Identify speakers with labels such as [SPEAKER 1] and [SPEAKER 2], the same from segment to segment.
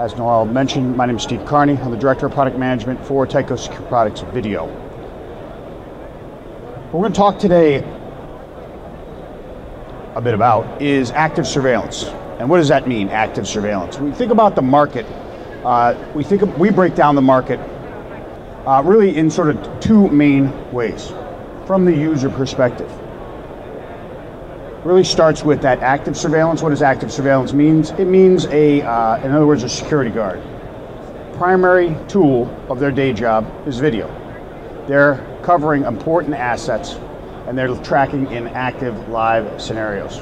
[SPEAKER 1] As Noel mentioned, my name is Steve Carney. I'm the Director of Product Management for Tyco Security Products Video. What we're going to talk today a bit about is active surveillance. And what does that mean, active surveillance? When we think about the market, uh, we think of, we break down the market uh, really in sort of two main ways from the user perspective really starts with that active surveillance. What does active surveillance means? It means a, uh, in other words, a security guard. Primary tool of their day job is video. They're covering important assets and they're tracking in active live scenarios.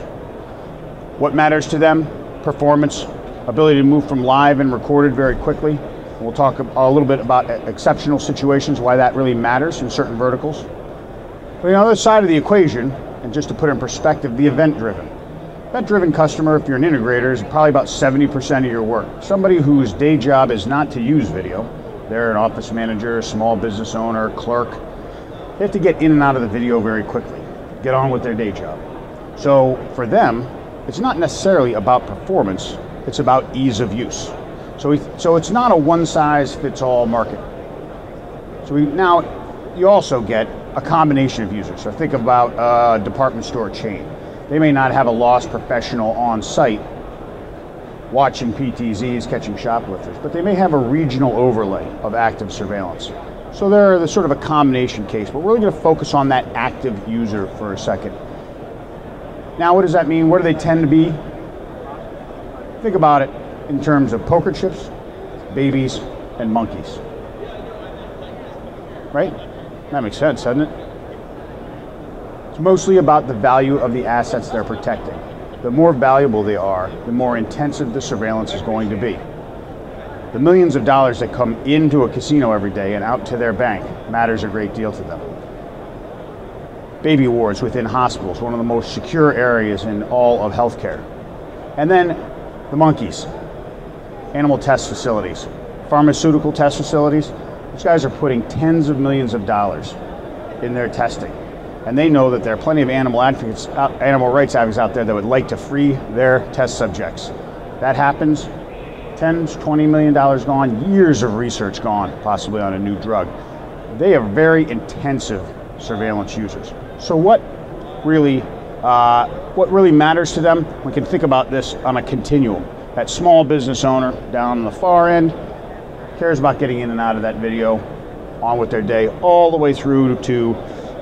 [SPEAKER 1] What matters to them? Performance, ability to move from live and recorded very quickly. We'll talk a little bit about exceptional situations, why that really matters in certain verticals. But on the other side of the equation, and just to put in perspective, the event driven. Event driven customer, if you're an integrator, is probably about 70% of your work. Somebody whose day job is not to use video, they're an office manager, a small business owner, clerk. They have to get in and out of the video very quickly, get on with their day job. So for them, it's not necessarily about performance, it's about ease of use. So, we, so it's not a one size fits all market. So we now you also get a combination of users. So think about a department store chain. They may not have a loss professional on site watching PTZs, catching shoplifters, but they may have a regional overlay of active surveillance. So they're the sort of a combination case, but we're really going to focus on that active user for a second. Now, what does that mean? What do they tend to be? Think about it in terms of poker chips, babies, and monkeys. Right? That makes sense, doesn't it? It's mostly about the value of the assets they're protecting. The more valuable they are, the more intensive the surveillance is going to be. The millions of dollars that come into a casino every day and out to their bank matters a great deal to them. Baby wards within hospitals, one of the most secure areas in all of healthcare. And then the monkeys, animal test facilities, pharmaceutical test facilities, these guys are putting tens of millions of dollars in their testing. And they know that there are plenty of animal advocates, uh, animal rights advocates out there that would like to free their test subjects. That happens, tens, twenty million dollars gone, years of research gone, possibly on a new drug. They are very intensive surveillance users. So what really, uh, what really matters to them? We can think about this on a continuum. That small business owner down on the far end cares about getting in and out of that video, on with their day, all the way through to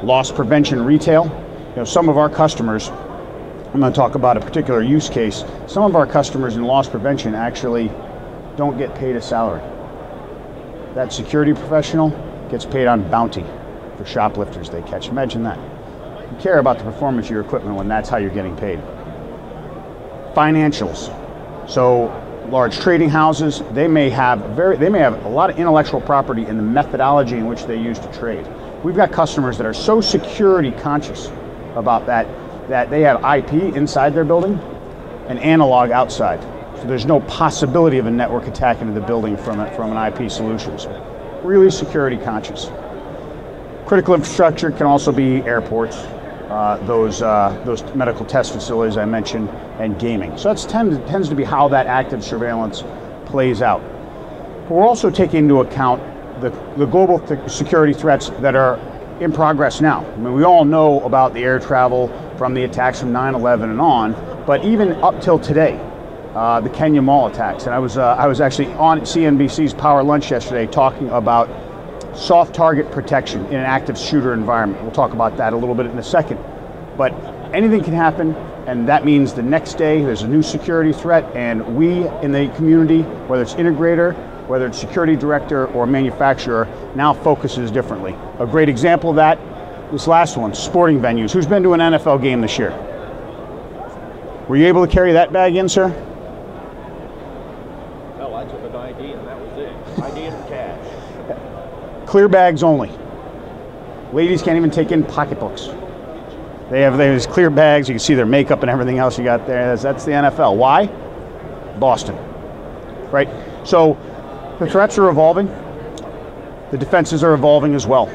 [SPEAKER 1] loss prevention retail. You know, some of our customers, I'm going to talk about a particular use case. Some of our customers in loss prevention actually don't get paid a salary. That security professional gets paid on bounty for shoplifters they catch. Imagine that. You care about the performance of your equipment when that's how you're getting paid. Financials. So large trading houses, they may have very they may have a lot of intellectual property in the methodology in which they use to trade. We've got customers that are so security conscious about that that they have IP inside their building and analog outside. So there's no possibility of a network attack into the building from, from an IP solution. So really security conscious. Critical infrastructure can also be airports, uh, those, uh, those medical test facilities I mentioned, and gaming. So that tend, tends to be how that active surveillance plays out. But we're also taking into account the, the global th- security threats that are in progress now. I mean, we all know about the air travel from the attacks from 9/11 and on, but even up till today, uh, the Kenya Mall attacks. And I was uh, I was actually on CNBC's Power Lunch yesterday talking about soft target protection in an active shooter environment. We'll talk about that a little bit in a second. But anything can happen, and that means the next day there's a new security threat, and we in the community, whether it's integrator, whether it's security director or manufacturer, now focuses differently. A great example of that, this last one, sporting venues. Who's been to an NFL game this year? Were you able to carry that bag in, sir?
[SPEAKER 2] No, I took an ID and that was it. ID and cash.
[SPEAKER 1] Clear bags only. Ladies can't even take in pocketbooks. They have these clear bags. You can see their makeup and everything else you got there. That's, that's the NFL. Why? Boston. Right? So the threats are evolving. The defenses are evolving as well.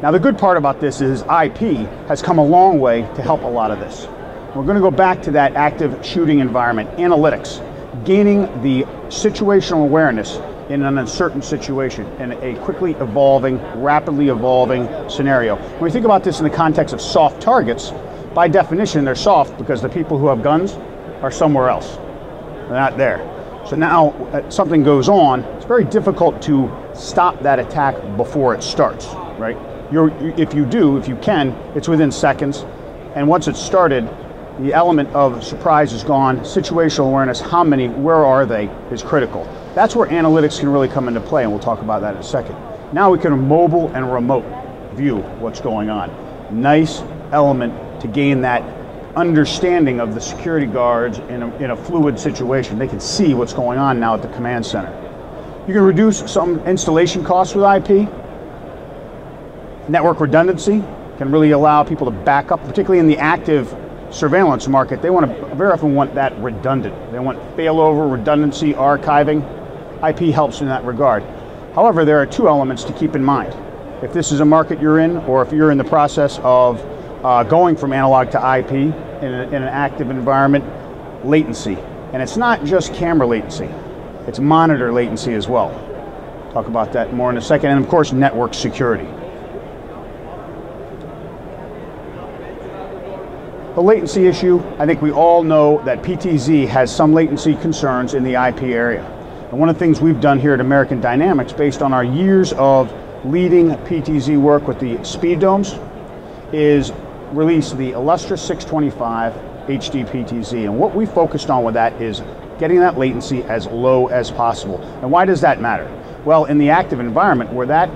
[SPEAKER 1] Now, the good part about this is IP has come a long way to help a lot of this. We're going to go back to that active shooting environment, analytics, gaining the situational awareness in an uncertain situation, in a quickly evolving, rapidly evolving scenario. When we think about this in the context of soft targets, by definition they're soft because the people who have guns are somewhere else. They're not there. So now uh, something goes on, it's very difficult to stop that attack before it starts, right? You're, if you do, if you can, it's within seconds. And once it's started, the element of surprise is gone. Situational awareness, how many, where are they, is critical. That's where analytics can really come into play, and we'll talk about that in a second. Now we can mobile and remote view what's going on. Nice element to gain that understanding of the security guards in a, in a fluid situation. They can see what's going on now at the command center. You can reduce some installation costs with IP. Network redundancy can really allow people to back up, particularly in the active surveillance market. They want to very often want that redundant. They want failover, redundancy, archiving. IP helps in that regard. However, there are two elements to keep in mind. If this is a market you're in, or if you're in the process of uh, going from analog to IP in, a, in an active environment, latency. And it's not just camera latency, it's monitor latency as well. Talk about that more in a second. And of course, network security. The latency issue, I think we all know that PTZ has some latency concerns in the IP area. And one of the things we've done here at American Dynamics, based on our years of leading PTZ work with the speed domes, is release the Illustra 625 HD PTZ. And what we focused on with that is getting that latency as low as possible. And why does that matter? Well, in the active environment where that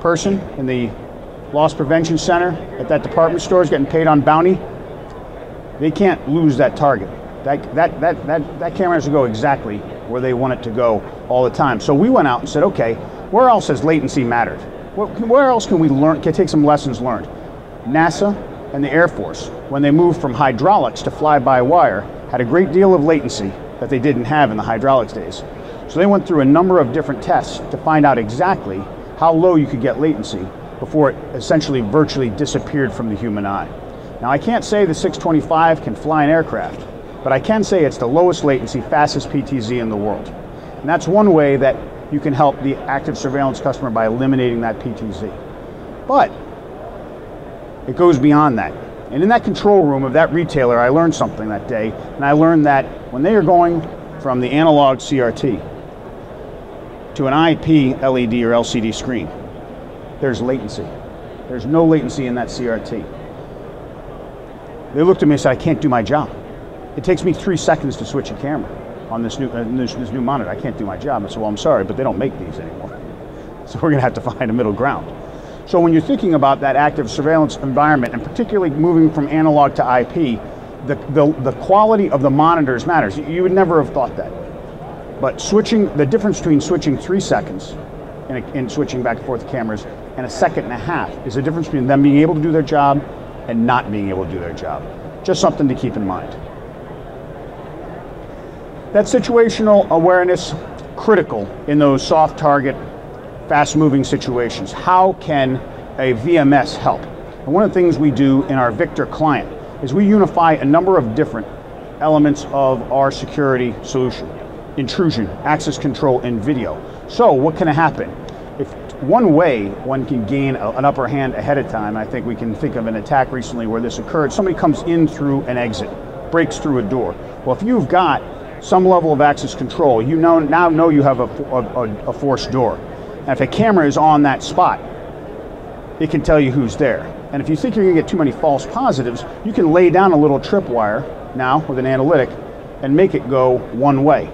[SPEAKER 1] person in the loss prevention center at that department store is getting paid on bounty, they can't lose that target. That, that, that, that, that camera has to go exactly where they want it to go all the time. So we went out and said, okay, where else has latency mattered? Where else can we learn, can take some lessons learned? NASA and the Air Force, when they moved from hydraulics to fly-by-wire, had a great deal of latency that they didn't have in the hydraulics days. So they went through a number of different tests to find out exactly how low you could get latency before it essentially virtually disappeared from the human eye. Now I can't say the 625 can fly an aircraft, but I can say it's the lowest latency, fastest PTZ in the world. And that's one way that you can help the active surveillance customer by eliminating that PTZ. But it goes beyond that. And in that control room of that retailer, I learned something that day, and I learned that when they are going from the analog CRT to an IP LED or LCD screen, there's latency. There's no latency in that CRT. They looked at me and said, I can't do my job. It takes me three seconds to switch a camera on this new, uh, this, this new monitor. I can't do my job. I said, well, I'm sorry, but they don't make these anymore. So we're gonna have to find a middle ground. So when you're thinking about that active surveillance environment, and particularly moving from analog to IP, the, the, the quality of the monitors matters. You would never have thought that. But switching, the difference between switching three seconds and, and switching back and forth cameras and a second and a half is the difference between them being able to do their job and not being able to do their job. Just something to keep in mind. That situational awareness, critical in those soft target, fast moving situations. How can a VMS help? And one of the things we do in our Victor client is we unify a number of different elements of our security solution. Intrusion, access control, and video. So what can happen? If one way one can gain a, an upper hand ahead of time, I think we can think of an attack recently where this occurred. Somebody comes in through an exit, breaks through a door. Well, if you've got some level of access control, you know now know you have a, a, a forced door. And if a camera is on that spot, it can tell you who's there. And if you think you're going to get too many false positives, you can lay down a little tripwire now with an analytic and make it go one way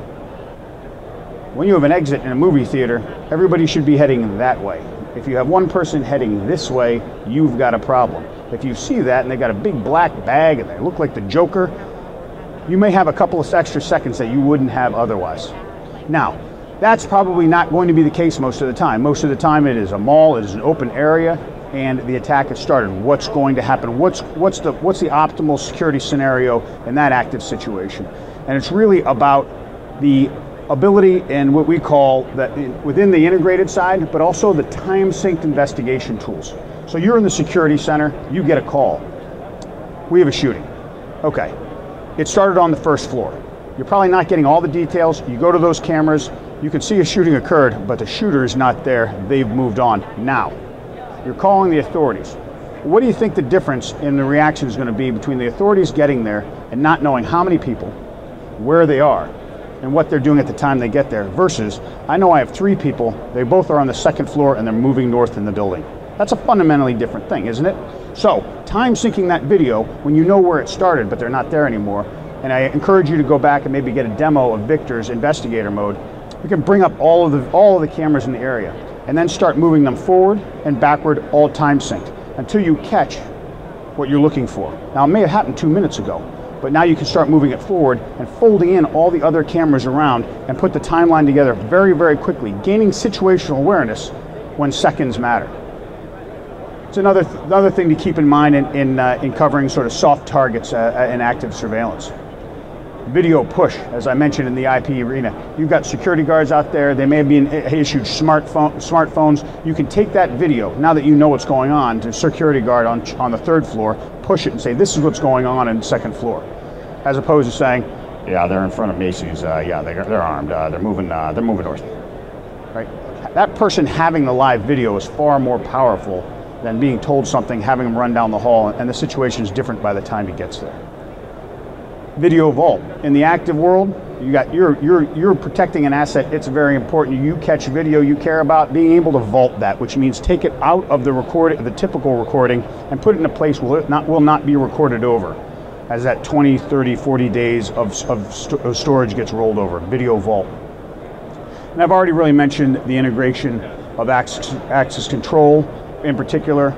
[SPEAKER 1] when you have an exit in a movie theater, everybody should be heading that way. If you have one person heading this way, you've got a problem. If you see that and they got a big black bag and they look like the Joker, you may have a couple of extra seconds that you wouldn't have otherwise. Now, that's probably not going to be the case most of the time. Most of the time it is a mall, it is an open area, and the attack has started. What's going to happen? What's, what's, the, what's the optimal security scenario in that active situation? And it's really about the ability and what we call that within the integrated side, but also the time synced investigation tools. So you're in the security center, you get a call. We have a shooting. Okay. It started on the first floor. You're probably not getting all the details. You go to those cameras, you can see a shooting occurred, but the shooter is not there. They've moved on. Now, you're calling the authorities. What do you think the difference in the reaction is going to be between the authorities getting there and not knowing how many people, where they are, and what they're doing at the time they get there versus I know I have three people, they both are on the second floor and they're moving north in the building. That's a fundamentally different thing, isn't it? So, time syncing that video when you know where it started but they're not there anymore. And I encourage you to go back and maybe get a demo of Victor's investigator mode. We can bring up all of the all of the cameras in the area and then start moving them forward and backward all time synced until you catch what you're looking for. Now it may have happened two minutes ago, but now you can start moving it forward and folding in all the other cameras around and put the timeline together very, very quickly, gaining situational awareness when seconds matter. It's another, th- another thing to keep in mind in, in, uh, in covering sort of soft targets uh, uh in active surveillance. Video push, as I mentioned in the IP arena. You've got security guards out there, they may have been issued smartphone, smartphones. You can take that video, now that you know what's going on, to security guard on, on the third floor, push it and say, this is what's going on in the second floor. As opposed to saying, yeah, they're in front of Macy's, uh, yeah, they're, they're armed, uh, they're, moving, uh, they're moving north. Right? That person having the live video is far more powerful than being told something, having him run down the hall, and the situation is different by the time he gets there. Video vault. In the active world, you got you're you're you're protecting an asset. It's very important. You catch video you care about, being able to vault that, which means take it out of the recording, the typical recording, and put it in a place where it not will not be recorded over, as that 20, 30, 40 days of, of, st- of storage gets rolled over. Video vault. And I've already really mentioned the integration of access, access control, in particular,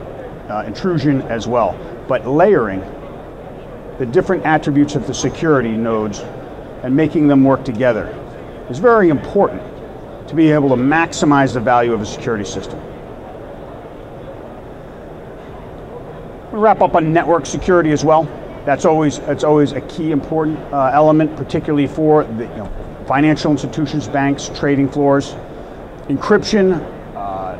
[SPEAKER 1] uh, intrusion as well. But layering the different attributes of the security nodes and making them work together is very important to be able to maximize the value of a security system. We'll wrap up on network security as well. That's always that's always a key important uh, element, particularly for the you know, financial institutions, banks, trading floors. Encryption,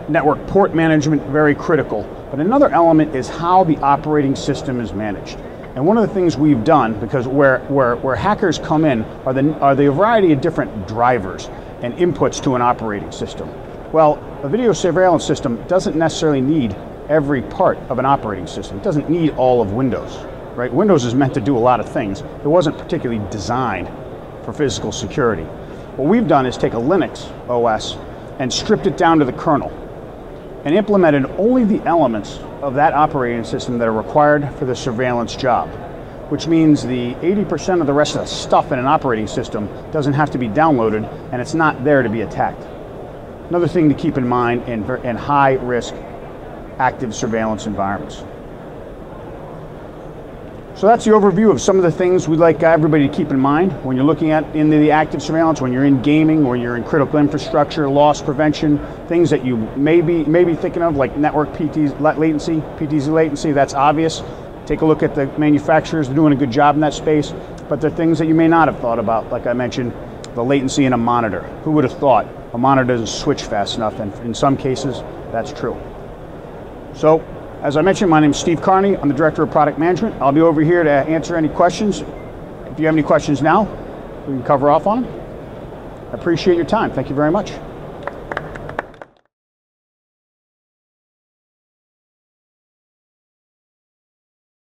[SPEAKER 1] network port management, very critical. But another element is how the operating system is managed. And one of the things we've done, because where, where, where hackers come in, are the, are the variety of different drivers and inputs to an operating system. Well, a video surveillance system doesn't necessarily need every part of an operating system. It doesn't need all of Windows, right? Windows is meant to do a lot of things. It wasn't particularly designed for physical security. What we've done is take a Linux OS and stripped it down to the kernel and implemented only the elements of that operating system that are required for the surveillance job, which means the 80% of the rest of the stuff in an operating system doesn't have to be downloaded and it's not there to be attacked. Another thing to keep in mind in, in high risk active surveillance environments. So that's the overview of some of the things we'd like everybody to keep in mind when you're looking at into the active surveillance, when you're in gaming, when you're in critical infrastructure, loss prevention, things that you may be, may be thinking of like network PTZ latency, PTZ latency, that's obvious. Take a look at the manufacturers, they're doing a good job in that space, but there are things that you may not have thought about, like I mentioned, the latency in a monitor. Who would have thought a monitor doesn't switch fast enough? And in some cases, that's true. So as I mentioned, my name is Steve Carney. I'm the Director of Product Management. I'll be over here to answer any questions. If you have any questions now, we can cover off on them. I appreciate your time. Thank you very much.